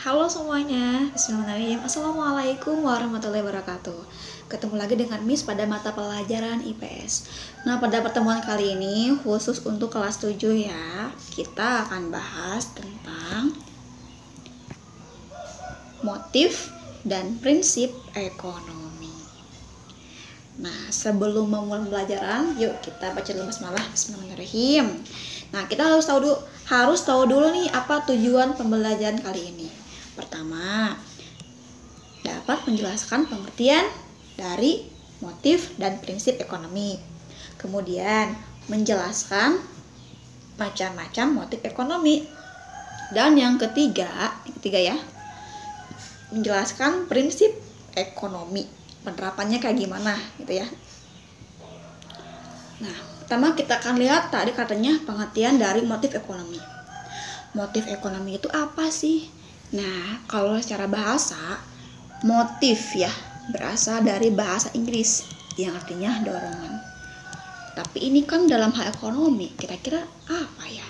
halo semuanya. Bismillahirrahmanirrahim. Assalamualaikum warahmatullahi wabarakatuh. Ketemu lagi dengan Miss pada mata pelajaran IPS Nah pada pertemuan kali ini khusus untuk kelas 7 ya Kita akan bahas tentang Motif dan prinsip ekonomi. Nah sebelum memulai pembelajaran Yuk kita baca dulu basmalah. Bismillahirrahmanirrahim. Nah kita harus tahu dulu harus tahu dulu nih apa tujuan pembelajaran kali ini. Pertama, dapat menjelaskan pengertian dari motif dan prinsip ekonomi. Kemudian, menjelaskan macam-macam motif ekonomi. Dan yang ketiga, yang ketiga ya, menjelaskan prinsip ekonomi. Penerapannya kayak gimana gitu ya. Nah, pertama kita akan lihat tadi katanya pengertian dari motif ekonomi. Motif ekonomi itu apa sih? Nah, kalau secara bahasa, motif ya berasal dari bahasa Inggris yang artinya dorongan. Tapi ini kan dalam hal ekonomi, kira-kira apa ya?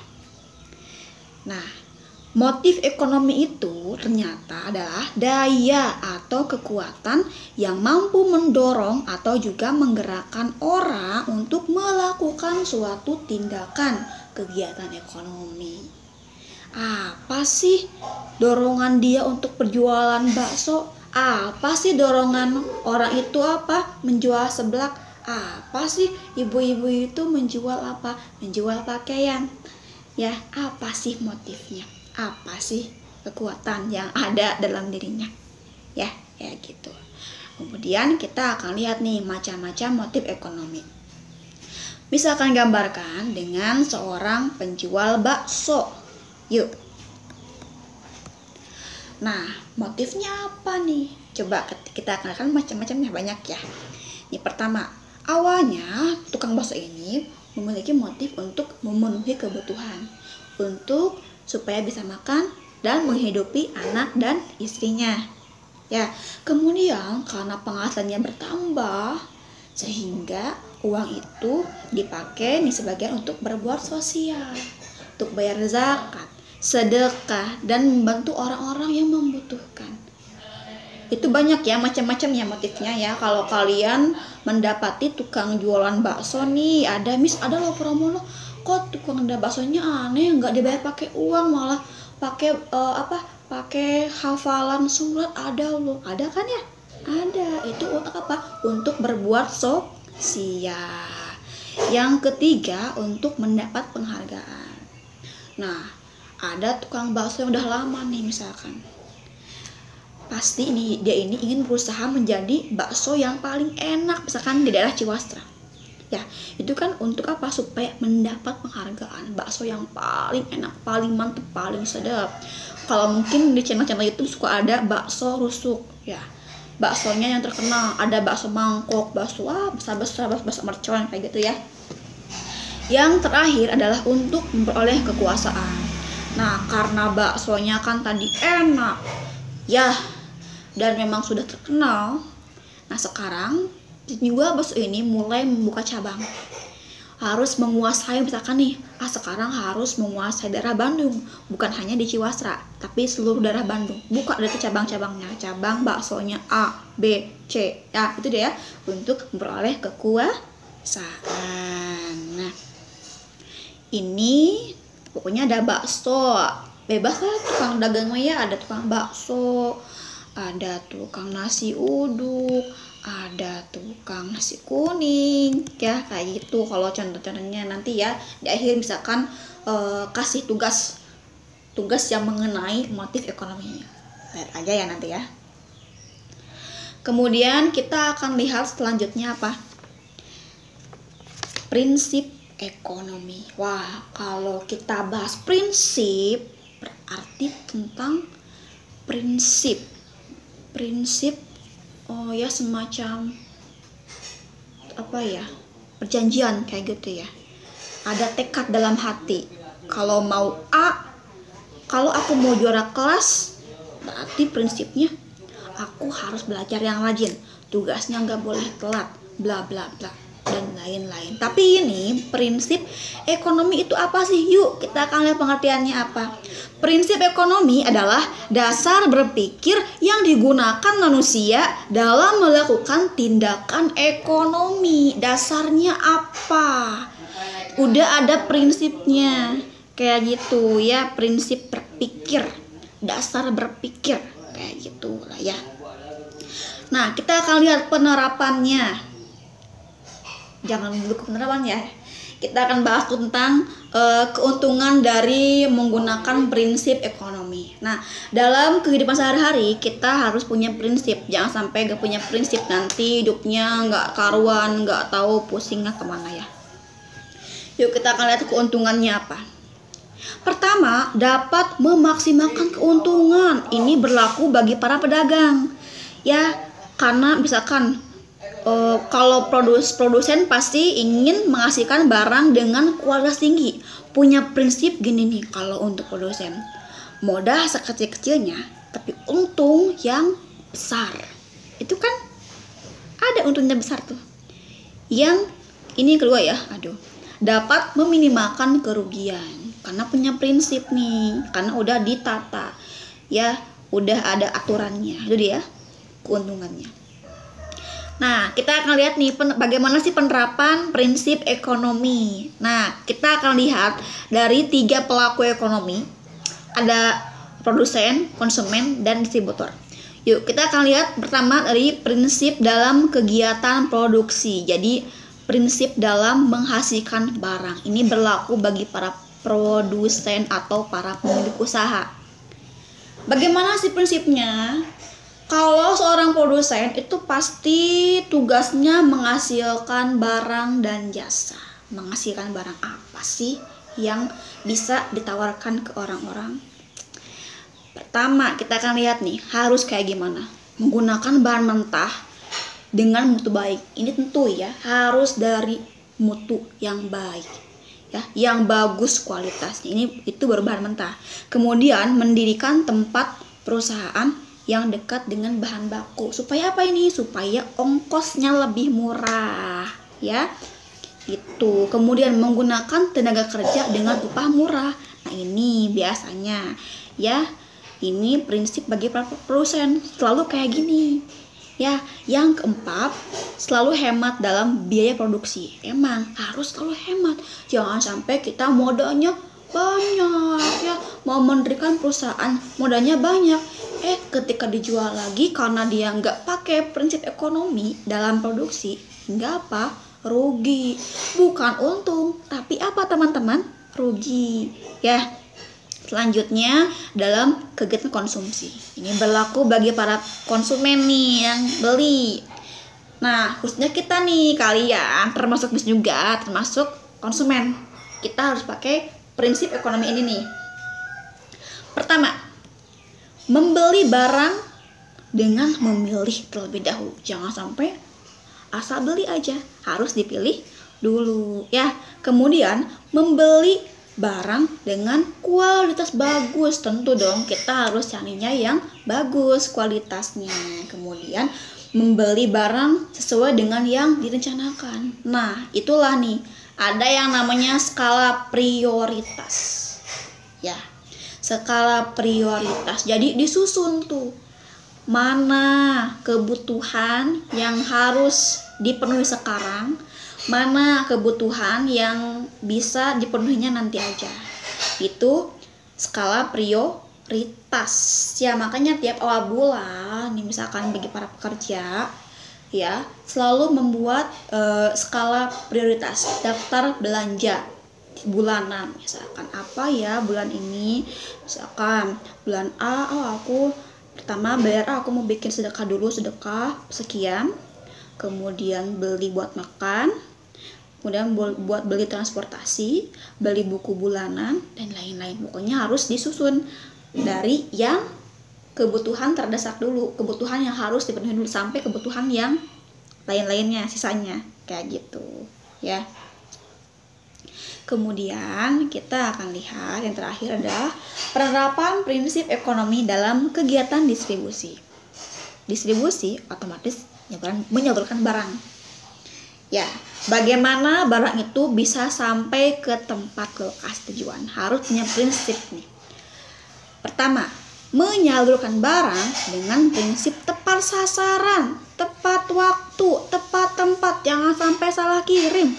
Nah, Motif ekonomi itu ternyata adalah daya atau kekuatan yang mampu mendorong atau juga menggerakkan orang untuk melakukan suatu tindakan kegiatan ekonomi. Apa sih dorongan dia untuk perjualan bakso? Apa sih dorongan orang itu apa? Menjual seblak? Apa sih ibu-ibu itu menjual apa? Menjual pakaian. Ya, apa sih motifnya? apa sih kekuatan yang ada dalam dirinya ya ya gitu kemudian kita akan lihat nih macam-macam motif ekonomi misalkan gambarkan dengan seorang penjual bakso yuk. Nah motifnya apa nih? Coba kita akan macam-macamnya banyak ya. Ini pertama awalnya tukang bakso ini memiliki motif untuk memenuhi kebutuhan untuk supaya bisa makan dan menghidupi anak dan istrinya. Ya, kemudian karena penghasilannya bertambah sehingga uang itu dipakai nih sebagian untuk berbuat sosial, untuk bayar zakat, sedekah dan membantu orang-orang yang membutuhkan. Itu banyak ya macam-macam ya motifnya ya. Kalau kalian mendapati tukang jualan bakso nih, ada mis ada loh promo loh. Kok tukang ada baksonya aneh nggak dibayar pakai uang malah pakai uh, apa pakai hafalan surat ada loh. Ada kan ya? Ada. Itu untuk apa? Untuk berbuat sosial yang ketiga untuk mendapat penghargaan. Nah ada tukang bakso yang udah lama nih misalkan. Pasti ini dia ini ingin berusaha menjadi bakso yang paling enak misalkan di daerah Ciwastra. Ya itu kan untuk apa? Supaya mendapat penghargaan. Bakso yang paling enak paling mantep paling sedap. Kalau mungkin di channel-channel YouTube suka ada bakso rusuk ya. Baksonya yang terkenal. Ada bakso mangkok bakso ah besar besar bakso, bakso mercon kayak gitu ya. Yang terakhir adalah untuk memperoleh kekuasaan nah karena baksonya kan tadi enak. Ya dan memang sudah terkenal. Nah sekarang juga bakso ini mulai membuka cabang. Harus menguasai misalkan nih ah sekarang harus menguasai daerah Bandung. Bukan hanya di Ciwasra tapi seluruh daerah Bandung. Buka dari cabang-cabangnya. Cabang baksonya A B C. Ya itu dia ya. Untuk memperoleh kekuasaan. Nah ini pokoknya ada bakso. Bebas lah tukang dagang ya ada tukang bakso ada tukang nasi uduk ada tukang nasi kuning ya kayak gitu. Kalau contoh-contohnya nanti ya di akhir misalkan uh, kasih tugas tugas yang mengenai motif ekonominya. Lihat aja ya nanti ya. Kemudian kita akan lihat selanjutnya apa? Prinsip ekonomi. Wah kalau kita bahas prinsip berarti tentang prinsip. Prinsip oh ya semacam apa ya perjanjian kayak gitu ya. Ada tekad dalam hati. Kalau mau A kalau aku mau juara kelas berarti prinsipnya aku harus belajar yang rajin. Tugasnya nggak boleh telat bla bla bla lain-lain. Tapi ini prinsip ekonomi itu apa sih? Yuk kita akan lihat pengertiannya apa. Prinsip ekonomi adalah dasar berpikir yang digunakan manusia dalam melakukan tindakan ekonomi. Dasarnya apa? Udah ada prinsipnya. Kayak gitu ya, prinsip berpikir. Dasar berpikir kayak gitu lah ya. Nah, kita akan lihat penerapannya jangan dulu ke penerapan ya kita akan bahas tentang uh, keuntungan dari menggunakan prinsip ekonomi. Nah, dalam kehidupan sehari-hari kita harus punya prinsip. Jangan sampai gak punya prinsip nanti hidupnya nggak karuan, nggak tahu pusingnya ke mana ya. Yuk kita akan lihat keuntungannya apa. Pertama, dapat memaksimalkan keuntungan. Ini berlaku bagi para pedagang. Ya, karena misalkan uh, kalau produs produsen pasti ingin menghasilkan barang dengan kualitas tinggi. Punya prinsip gini nih kalau untuk produsen. Modal sekecil-kecilnya tapi untung yang besar. Itu kan ada untungnya besar tuh. Yang ini kedua ya, aduh. Dapat meminimalkan kerugian karena punya prinsip nih, karena udah ditata. Ya, udah ada aturannya. Itu dia keuntungannya. Nah, kita akan lihat nih pen, bagaimana sih penerapan prinsip ekonomi. Nah, kita akan lihat dari tiga pelaku ekonomi. Ada produsen, konsumen, dan distributor. Yuk, kita akan lihat pertama dari prinsip dalam kegiatan produksi. Jadi, prinsip dalam menghasilkan barang. Ini berlaku bagi para produsen atau para pemilik usaha. Bagaimana sih prinsipnya? Kalau seorang produsen itu pasti tugasnya menghasilkan barang dan jasa. Menghasilkan barang apa sih yang bisa ditawarkan ke orang-orang? Pertama, kita akan lihat nih, harus kayak gimana. Menggunakan bahan mentah dengan mutu baik. Ini tentu ya, harus dari mutu yang baik. Ya, yang bagus kualitasnya. Ini itu baru bahan mentah. Kemudian mendirikan tempat perusahaan yang dekat dengan bahan baku. Supaya apa ini? Supaya ongkosnya lebih murah, ya. Itu. Kemudian menggunakan tenaga kerja dengan upah murah. Nah, ini biasanya ya. Ini prinsip bagi produsen selalu kayak gini. Ya, yang keempat, selalu hemat dalam biaya produksi. Emang harus selalu hemat. Jangan sampai kita modalnya banyak ya, mau mendirikan perusahaan modalnya banyak. Eh ketika dijual lagi karena dia nggak pakai prinsip ekonomi dalam produksi nggak apa rugi. Bukan untung tapi apa teman-teman? Rugi ya. Selanjutnya dalam kegiatan konsumsi. Ini berlaku bagi para konsumen nih yang beli. Nah khususnya kita nih kalian termasuk bis juga termasuk konsumen. Kita harus pakai prinsip ekonomi ini nih pertama membeli barang dengan memilih terlebih dahulu. Jangan sampai asal beli aja, harus dipilih dulu ya. Kemudian membeli barang dengan kualitas bagus. Tentu dong kita harus carinya yang bagus kualitasnya. Kemudian membeli barang sesuai dengan yang direncanakan. Nah, itulah nih, ada yang namanya skala prioritas. Ya, skala prioritas. Jadi disusun tuh mana kebutuhan yang harus dipenuhi sekarang, mana kebutuhan yang bisa dipenuhinya nanti aja. Itu skala prioritas. Ya, makanya tiap awal bulan, nih misalkan bagi para pekerja, ya, selalu membuat uh, skala prioritas, daftar belanja bulanan. Misalkan apa ya bulan ini? Misalkan bulan A oh aku pertama bayar ah, aku mau bikin sedekah dulu sedekah sekian. Kemudian beli buat makan. Kemudian buat beli transportasi beli buku bulanan dan lain-lain. Pokoknya harus disusun dari yang kebutuhan terdesak dulu kebutuhan yang harus dipenuhi dulu sampai kebutuhan yang lain-lainnya sisanya kayak gitu ya Kemudian kita akan lihat yang terakhir adalah penerapan prinsip ekonomi dalam kegiatan distribusi. Distribusi otomatis menyalurkan barang. Ya, bagaimana barang itu bisa sampai ke tempat lokasi tujuan? Harus punya prinsip nih. Pertama, menyalurkan barang dengan prinsip tepat sasaran, tepat waktu, tepat tempat, jangan sampai salah kirim.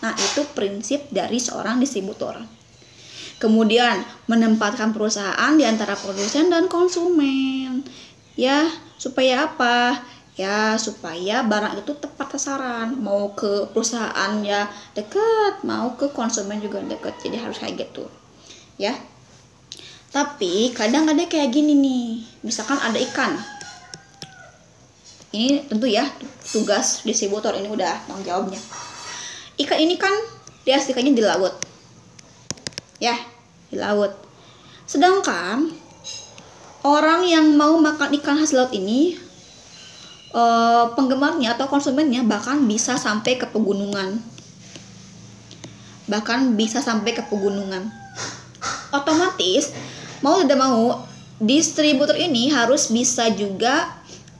Nah, itu prinsip dari seorang distributor. Kemudian, menempatkan perusahaan di antara produsen dan konsumen. Ya, supaya apa? ya supaya barang itu tepat sasaran mau ke perusahaan ya deket mau ke konsumen juga deket jadi harus kayak gitu ya tapi kadang ada kayak gini nih. Misalkan ada ikan. Ini tentu ya tugas distributor ini udah tanggung jawabnya. Ikan ini kan dia ikannya di laut. Ya di laut. Sedangkan orang yang mau makan ikan hasil laut ini uh, penggemarnya atau konsumennya bahkan bisa sampai ke pegunungan. Bahkan bisa sampai ke pegunungan. Otomatis mau tidak mau distributor ini harus bisa juga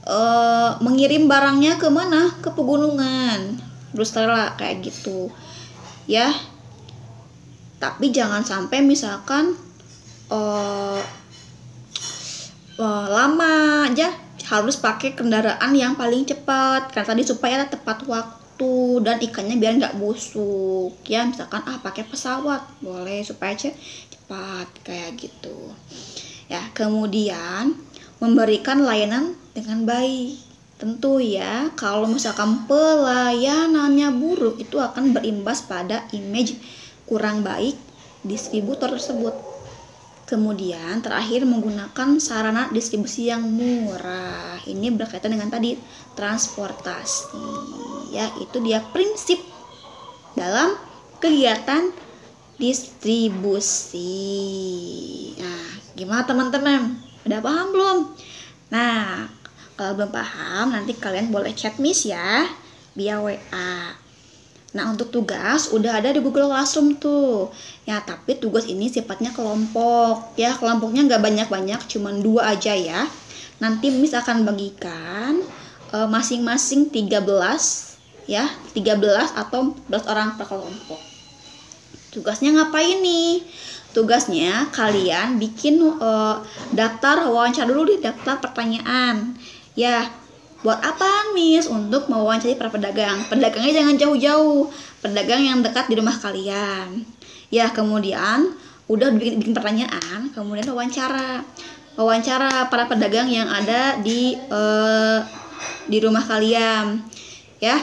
uh, mengirim barangnya ke mana? Ke pegunungan. Terus lah kayak gitu. Ya. Tapi jangan sampai misalkan uh, uh, lama aja harus pakai kendaraan yang paling cepat. Karena tadi supaya tepat waktu dan ikannya biar nggak busuk. Ya misalkan ah pakai pesawat. Boleh supaya cepat kayak gitu ya kemudian memberikan layanan dengan baik tentu ya kalau misalkan pelayanannya buruk itu akan berimbas pada image kurang baik distributor tersebut Kemudian terakhir menggunakan sarana distribusi yang murah. Ini berkaitan dengan tadi transportasi. Ya, itu dia prinsip dalam kegiatan distribusi. Nah, gimana teman-teman? Udah paham belum? Nah, kalau belum paham nanti kalian boleh chat Miss ya via WA. Nah, untuk tugas udah ada di Google Classroom tuh. Ya, tapi tugas ini sifatnya kelompok. Ya, kelompoknya nggak banyak-banyak, cuma dua aja ya. Nanti Miss akan bagikan uh, masing-masing 13 ya, 13 atau 14 orang per kelompok. Tugasnya ngapain nih? Tugasnya kalian bikin uh, daftar wawancara dulu di daftar pertanyaan. Ya, Buat apa, Miss? Untuk mewawancari para pedagang. Pedagangnya jangan jauh-jauh. Pedagang yang dekat di rumah kalian. Ya, kemudian udah bikin, bikin pertanyaan, kemudian wawancara. Wawancara para pedagang yang ada di uh, di rumah kalian. Ya.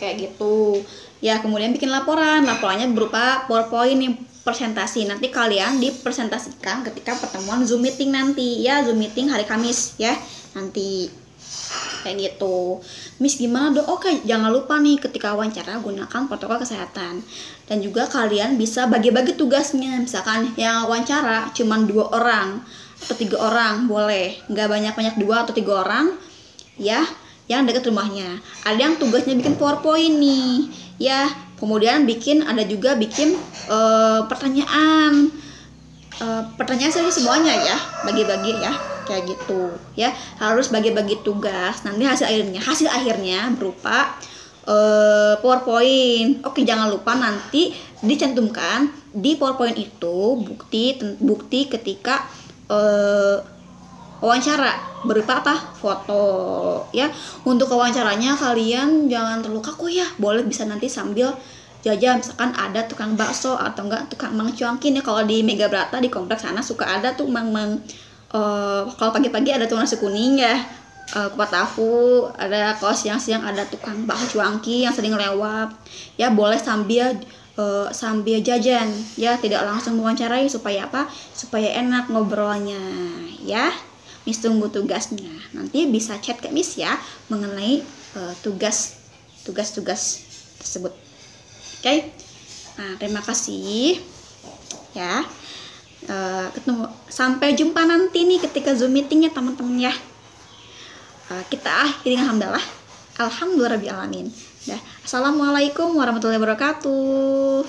Kayak gitu. Ya, kemudian bikin laporan. Laporannya berupa PowerPoint nih presentasi. Nanti kalian dipresentasikan ketika pertemuan Zoom meeting nanti. Ya, Zoom meeting hari Kamis ya. Nanti. Kayak gitu. Miss gimana dong oke jangan lupa nih ketika wawancara gunakan protokol kesehatan. Dan juga kalian bisa bagi-bagi tugasnya. Misalkan yang wawancara cuma dua orang atau tiga orang boleh. Nggak banyak-banyak dua atau tiga orang ya yang dekat rumahnya. Ada yang tugasnya bikin powerpoint nih ya. Kemudian bikin ada juga bikin uh, pertanyaan. Uh, pertanyaan sih semuanya ya bagi-bagi ya kayak gitu ya. Harus bagi-bagi tugas nanti hasil akhirnya. Hasil akhirnya berupa uh, PowerPoint. Oke jangan lupa nanti dicantumkan di PowerPoint itu bukti bukti ketika uh, wawancara. Berupa apa? Foto ya. Untuk wawancaranya kalian jangan terlalu kaku ya. Boleh bisa nanti sambil jajan. Misalkan ada tukang bakso atau enggak tukang mang cuangkin ya. Kalau di Mega Brata di kompleks sana suka ada tuh mang mang uh, kalau pagi-pagi ada tukang nasi kuning ya. Uh, kupat tahu ada kalau siang-siang ada tukang bakso cuangki yang sering lewat. Ya boleh sambil uh, sambil jajan ya. Tidak langsung mewawancarai supaya apa? Supaya enak ngobrolnya ya Miss tunggu tugasnya. Nanti bisa chat ke Miss ya mengenai uh, tugas tugas-tugas tersebut. Okay? nah terima kasih ya. Uh, ketemu sampai jumpa nanti nih ketika zoom meetingnya teman-teman ya. Uh, kita akhiri alhamdulillah alhamdulillah alamin. Assalamualaikum warahmatullahi wabarakatuh